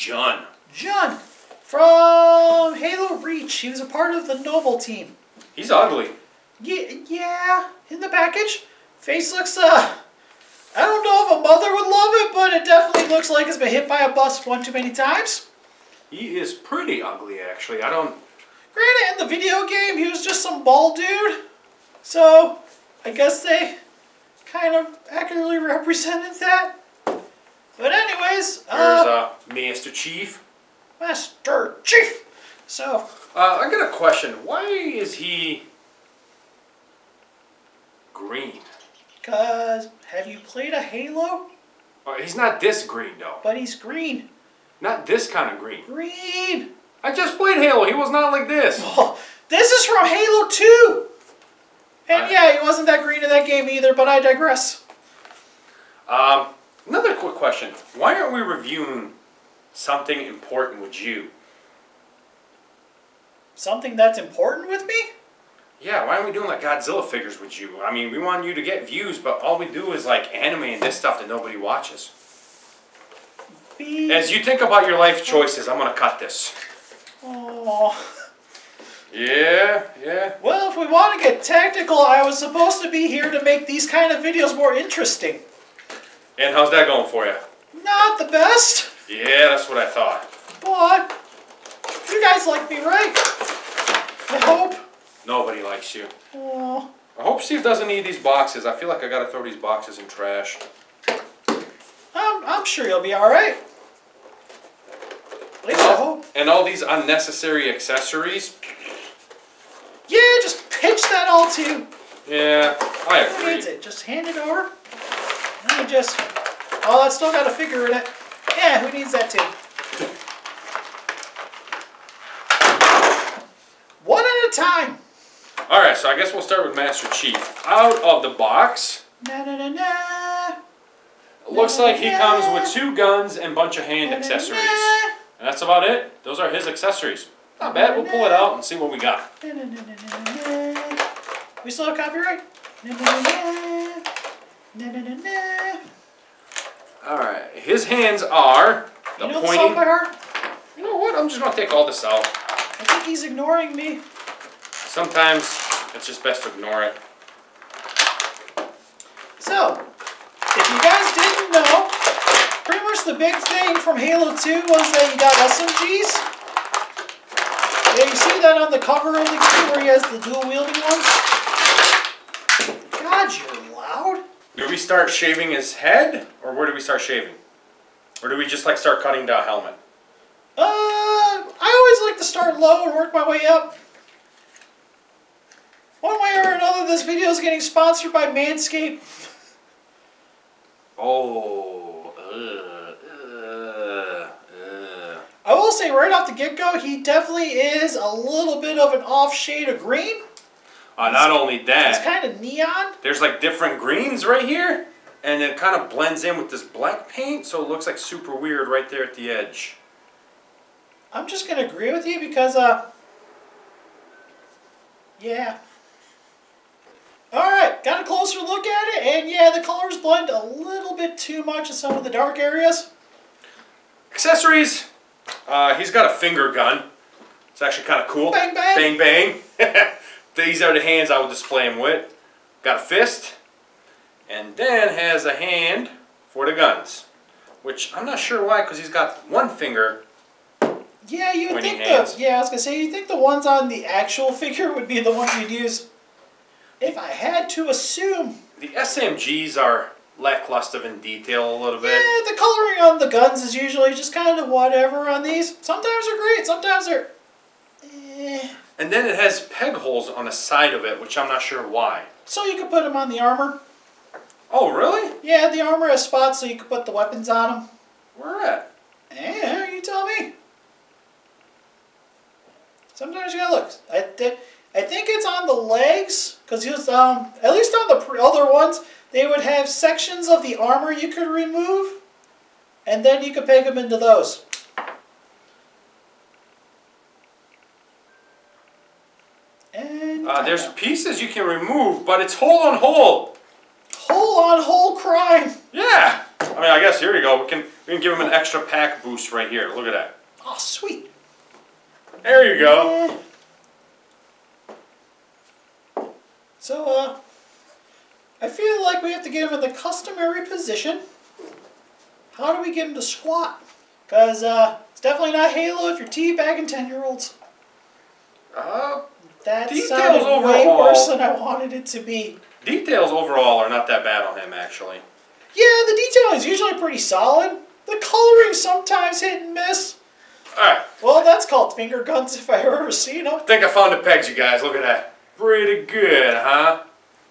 G-U-N. John. From Halo Reach. He was a part of the Noble team. He's ugly. Yeah, yeah, in the package. Face looks, uh, I don't know if a mother would love it, but it definitely looks like it's been hit by a bus one too many times. He is pretty ugly, actually. I don't... Granted, in the video game, he was just some bald dude. So, I guess they kind of accurately represented that. But anyways, uh, Master Chief. Master Chief. So, Uh, I got a question. Why is he... green? cause have you played a Halo? Uh, he's not this green, though. But he's green. Not this kind of green. Green. I just played Halo. He was not like this. Oh, this is from Halo 2! And Uh, yeah, he wasn't that green in that game either, but I digress. Um, another quick question. Why aren't we reviewing something important with you? Something that's important with me? Yeah, why aren't we doing like Godzilla figures with you? I mean, we want you to get views, but all we do is like anime and this stuff that nobody watches. Be- As you think about your life choices, I'm gonna cut this. Oh. Yeah, yeah. Well, if we want to get technical, I was supposed to be here to make these kind of videos more interesting. And how's that going for you? Not the best, Yeah, that's what I thought. but you guys like me, right? I hope. Nobody likes you. Aw. I hope Steve doesn't need these boxes. I feel like I gotta throw these boxes in trash. I'm, I'm sure you'll be alright. At least I hope. And all these unnecessary accessories. Yeah, just pitch that all to Yeah, I Who agree. needs it? Just hand it over. Let me just. Oh, I still got a figure in it. Yeah, who needs that too? One at a time. All right, so I guess we'll start with Master Chief. Out of the box, Na na na looks like he comes with two guns and a bunch of hand accessories. And that's about it. Those are his accessories. Not bad. We'll pull it out and see what we got. We still have copyright. Na, na, na, na. Na, na, na, na. All right. His hands are the You know the pointing. song by heart? You know what? I'm just gonna take all this out. I think he's ignoring me. Sometimes it's just best to ignore it. So, if you guys didn't know, pretty much the big thing from Halo 2 was that you got SMGs. Yeah, you see that on the cover of the game where he has the dual wielding ones? God, loud. Do we start shaving his head, or where do we start shaving? Or do we just like start cutting the helmet? Uh, I always like to start low and work my way up. One way or another, this video is getting sponsored by Manscaped. Oh, uh, uh, uh. I will say right off the get-go, he definitely is a little bit of an off shade of green. Uh, not only that, It's kind of neon. there's like different greens right here, and it kind of blends in with this black paint, so it looks like super weird right there at the edge. I'm just gonna agree with you because, uh, yeah. All right, got a closer look at it, and yeah, the colors blend a little bit too much in some of the dark areas. Accessories, uh, he's got a finger gun. It's actually kind of cool. Bang, bang. Bang bang. These are the hands I would display him with. Got a fist, and then has a hand for the guns. Which I'm not sure why, because he's got one finger. Yeah, you would think hands. the yeah, I was gonna say you think the ones on the actual figure would be the ones you'd use. If I had to assume, The SMGs are lackluster in detail a little bit. yeah, the coloring on the guns is usually just kind of whatever on these. Sometimes they're great, sometimes they're. Eh. And then it has peg holes on the side of it, which I'm not sure why. So you could put them on the armor. Oh, really? Yeah, the armor has spots so you could put the weapons on them. Where at? Eh, you tell me. Sometimes you gotta look. I, th- I think it's on the legs because um at least on the pr- other ones they would have sections of the armor you could remove, and then you could peg them into those. There's pieces you can remove, but it's hole on hole. hole on hole crime. Yeah. I mean, I guess here you go. We can we can give him an extra pack boost right here. Look at that. Oh, sweet. There you go. Eh. So, uh, I feel like we have to get him in the customary position. How do we get him to squat? Because, uh, it's definitely not Halo if you're teabagging 10 year olds. Uh, That Details sounded way overall. worse than I wanted it to be. details overall are not that bad on him, actually. Yeah, the detailing is usually pretty solid. The coloring sometimes hit and miss. All right. Well, that's called finger guns if I've ever seen them. I think I found the pegs, you guys. Look at that. Pretty good, huh?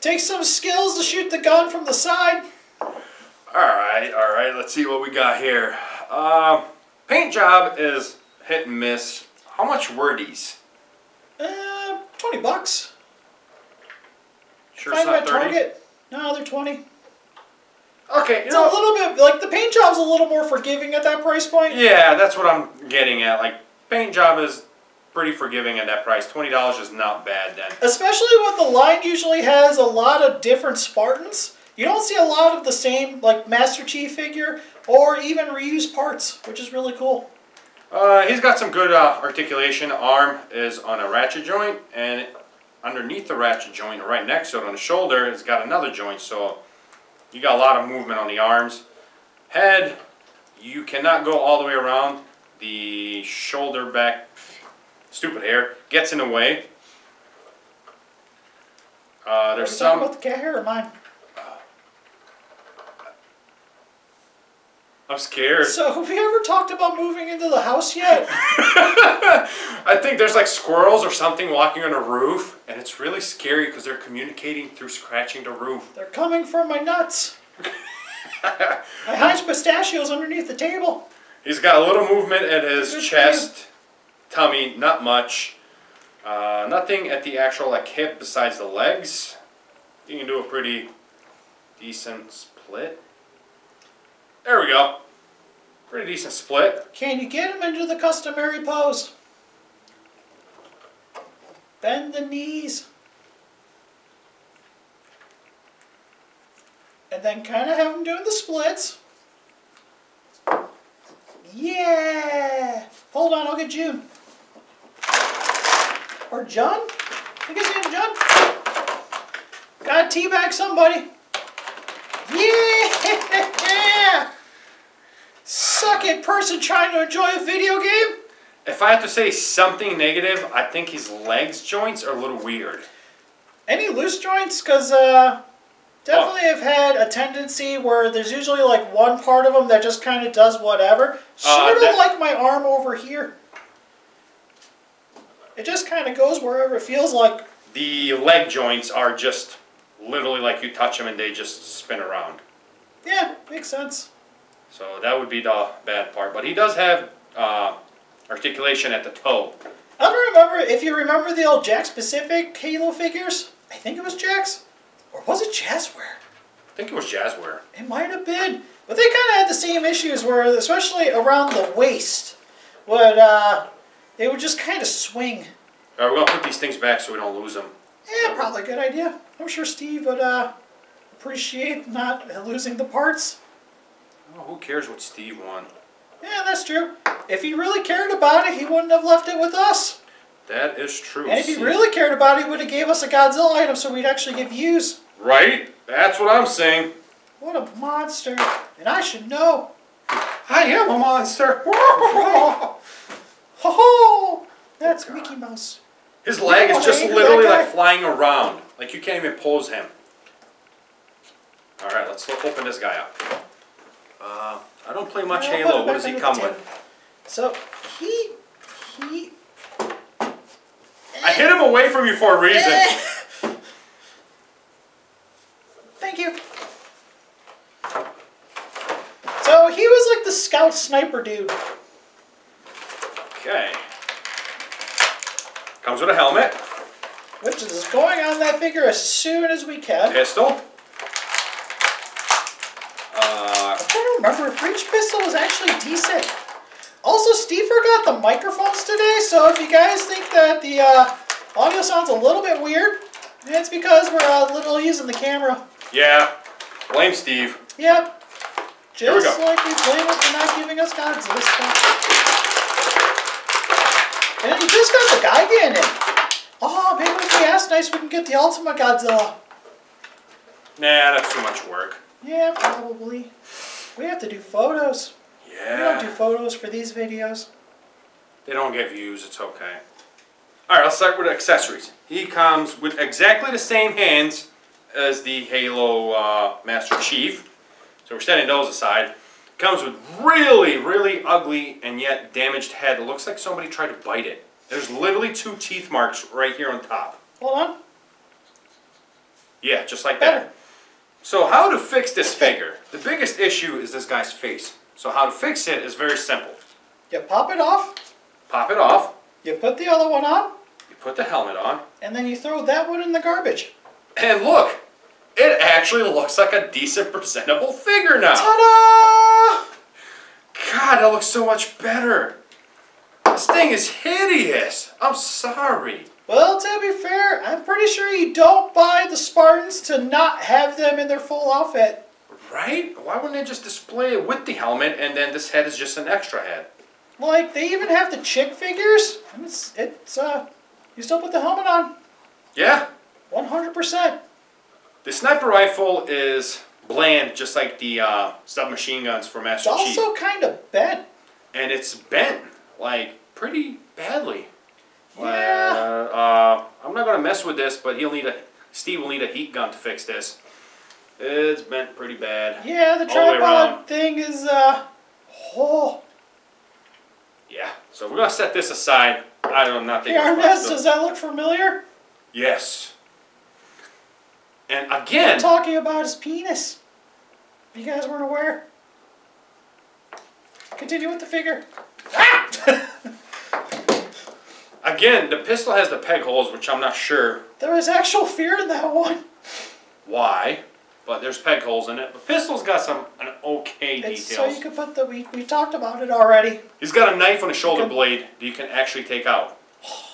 Takes some skills to shoot the gun from the side. All right, all right. Let's see what we got here. Um, paint job is hit and miss. How much were these? Uh, 20 bucks. Sure, it's Find my not 30? target. No, they're 20. Okay, It's a little bit, like, the paint job's a little more forgiving at that price point. Yeah, that's what I'm getting at. Like, paint job is pretty forgiving at that price. $20 is not bad then. Especially when the line usually has a lot of different Spartans. You don't see a lot of the same, like, Master Chief figure or even reused parts, which is really cool. Uh, he's got some good uh, articulation. Arm is on a ratchet joint, and underneath the ratchet joint, right next to it on the shoulder, it's got another joint. So you got a lot of movement on the arms. Head, you cannot go all the way around. The shoulder back, stupid hair, gets in the way. Uh, there's some. about the cat hair or mine? I'm scared. So, have we ever talked about moving into the house yet? I think there's like squirrels or something walking on a roof, and it's really scary because they're communicating through scratching the roof. They're coming from my nuts. I hide pistachios underneath the table. He's got a little movement at his Good chest, tummy, not much. Uh, nothing at the actual like hip besides the legs. You can do a pretty decent split. There we go. Pretty decent split. Can you get him into the customary pose? Bend the knees. And then kind of have him doing the splits. Yeah! Hold on, I'll get June. Or John? I his name's John. Gotta teabag somebody. Yeah! Suck it, person trying to enjoy a video game. If I have to say something negative, I think his legs joints are a little weird. Any loose joints? Because uh, definitely have had a tendency where there's usually like one part of them that just kind of does whatever. Sort of that- like my arm over here. It just kind of goes wherever it feels like. The leg joints are just literally like you touch them and they just spin around. Yeah, makes sense. So that would be the bad part. But he does have uh, articulation at the toe. I don't remember if you remember the old Jakks Pacific Halo figures. I think it was Jakks, or was it Jazware? I think it was Jazware. It might have been, but they kind of had the same issues where, especially around the waist, would uh, they would just kind of swing. All right, we're gonna put these things back so we don't lose them. Yeah, probably a good idea. I'm sure Steve would uh, appreciate not losing the parts. Oh, who cares what Steve won? Yeah, that's true. If he really cared about it, he wouldn't have left it with us. That is true. And if he really cared about it, he would have gave us a Godzilla item so we'd actually get views. Right? That's what I'm saying. What a monster. And I should know. I am a monster. Ho ho! That's oh, Mickey Mouse. His leg is just literally like flying around. Like you can't even pose him. All right, let's open this guy up. Uh, I don't play much Yeah, I'll put Halo. What does he come with? So he he I hit him away from you for a reason. Thank you. So he was like the scout sniper dude. Okay. Comes with a helmet. which is going on that figure as soon as we can. Pistol. Uh, I'm trying to remember if Reach Pistol was actually decent. Also, Steve forgot the microphones today, so if you guys think that the uh, audio sounds a little bit weird, it's because we're a little using the camera. yeah. Blame Steve. Yep. Here we Just go. like we blame it for not giving us Godzilla. And you just got the Gigan in. Oh, maybe if we ask nice, we can get the Ultimate Godzilla. Nah, that's too much work. Yeah, probably. We have to do photos. Yeah. We don't do photos for these videos. They don't get views, it's okay. Alright, I'll start with accessories. He comes with exactly the same hands as the Halo uh, Master Chief. So we're setting those aside. Comes with really, really ugly and yet damaged head. It looks like somebody tried to bite it. There's literally two teeth marks right here on top. Hold on. Yeah, just like Better. that. So how to fix this figure? The biggest issue is this guy's face. So how to fix it is very simple. You pop it off, Pop it off, you put the other one on, you put the helmet on, and then you throw that one in the garbage. and look, it actually looks like a decent presentable figure now. Ta-da! God, that looks so much better. This thing is hideous. I'm sorry. Well, to be fair, I'm pretty sure you don't buy the Spartans to not have them in their full outfit. Right? Why wouldn't they just display it with the helmet and then this head is just an extra head? Like, they even have the chick figures. It's, it's, uh, you still put the helmet on. Yeah. 100%. The sniper rifle is bland, just like the uh, submachine guns for It's Master Chief. also kind of bent. And it's bent, like, pretty badly. Yeah. Uh, uh, I'm not gonna mess with this, but he'll need a Steve will need a heat gun to fix this. It's bent pretty bad. Yeah, the All the tripod thing is, uh, oh. Yeah. So we're gonna set this aside. I don't not The think armrest, does that look familiar? Yes. And again, talking about his penis. If you guys weren't aware. Continue with the figure. Ah! again, the pistol has the peg holes, which I'm not sure There is actual fear in that one. why, but there's peg holes in it. The pistol's got some an okay It's so you could put the we we talked about it already. He's got a knife on a shoulder Okay. blade that you can actually take out.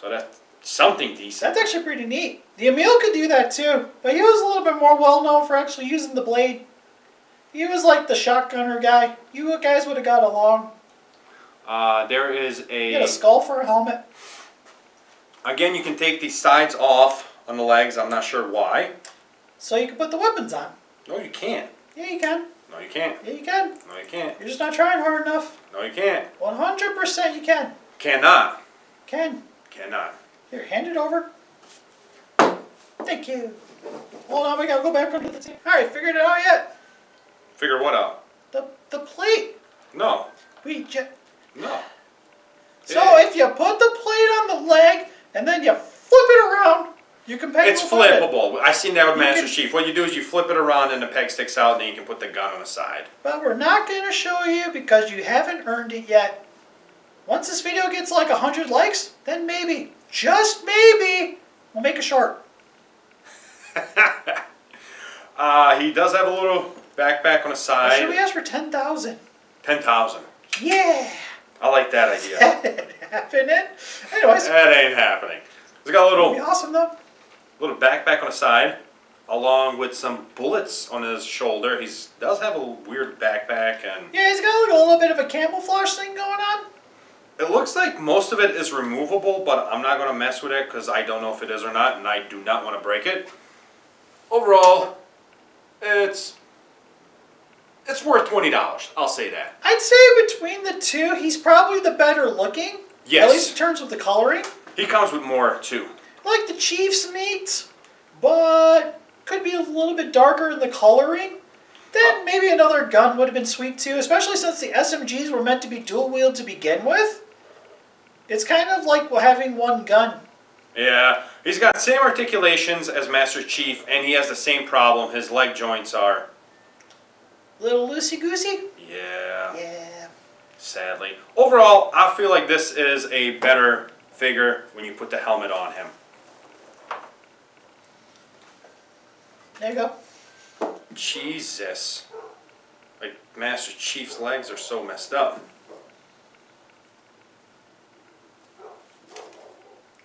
So that's something decent. That's actually pretty neat. The Emile could do that too, but he was a little bit more well known for actually using the blade. He was like the shotgunner guy. You guys would have got along. Uh, there is He had a a skull for a helmet. again. You can take the sides off on the legs. I'm not sure why. So you can put the weapons on. No, you can't. Yeah, you can. No, you can't. Yeah, you can. No, you can't. You're just not trying hard enough. No, you can't. 100% you can. Cannot. Can. Cannot. Here, hand it over. Thank you. Hold on, we gotta go back under the table. Alright, figured it out yet? Figure what out? The the plate. No. We ju- No. so It- if you put the plate on the leg and then you flip it around, you can peg it. It's flippable. I seen that with You Master can- Chief. What you do is you flip it around and the peg sticks out, and then you can put the gun on the side. But we're not gonna show you because you haven't earned it yet. Once this video gets like 100 likes, then maybe, just maybe, we'll make a short. Uh, he does have a little backpack on the Or should we ask for 10,000? Ten thousand. Yeah! I like that idea. That happening. Anyways, that ain't happening. He's got a little awesome though. little backpack on the side, along with some bullets on his shoulder. He does have a weird backpack, and Yeah, he's got like a little bit of a camouflage thing going on. it looks like most of it is removable. But I'm not gonna mess with it because I don't know if it is or not, and I do not want to break it. Overall, it's it's worth twenty dollars. I'll say that. I'd say between the two, he's probably the better looking. Yes. At least in terms of the coloring. He comes with more too. Like the Chiefs meat, but could be a little bit darker in the coloring. Then oh. maybe another gun would have been sweet too, especially since the SMGs were meant to be dual wield to begin with. It's kind of like having one gun. Yeah, he's got same articulations as Master Chief, and he has the same problem. His leg joints are little loosey goosey. Yeah. Yeah. Sadly. Overall, I feel like this is a better figure when you put the helmet on him. There you go. Jesus. Like, Master Chief's legs are so messed up.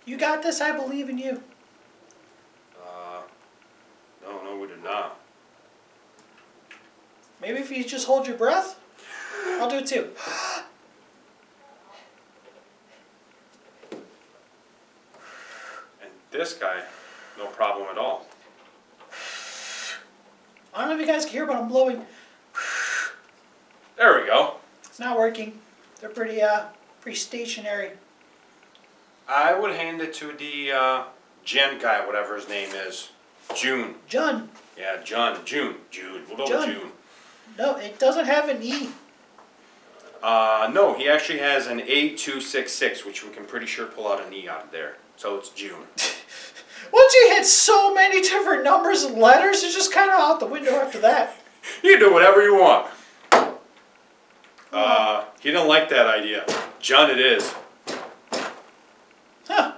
You got this, I believe in you. Maybe if you just hold your breath, I'll do it too. And this guy, no problem at all. I don't know if you guys can hear, but I'm blowing. There we go. It's not working. They're pretty uh pretty stationary. I would hand it to the uh, Jen guy, whatever his name is. June. John, Yeah, John. June. June. We'll go June. No, it doesn't have an E. Uh, no, he actually has an A266, which we can pretty sure pull out an E out of there. So it's June. Once you hit so many different numbers and letters, it's just kind of out the window after that. You can do whatever you want. Uh, he didn't like that idea. John, it is. Huh.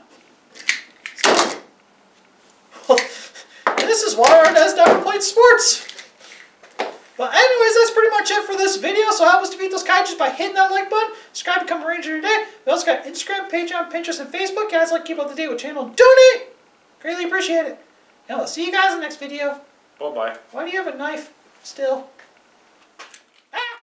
Well, this is why our has never played sports. But anyways, that's pretty much it for this video. So help us defeat those kaijus by hitting that like button. Subscribe, to become a ranger today. We also got Instagram, Patreon, Pinterest, and Facebook. Guys, like keep up to date with channel. Donate. Greatly appreciate it. And we'll see you guys in the next video. Bye bye. Why do you have a knife still?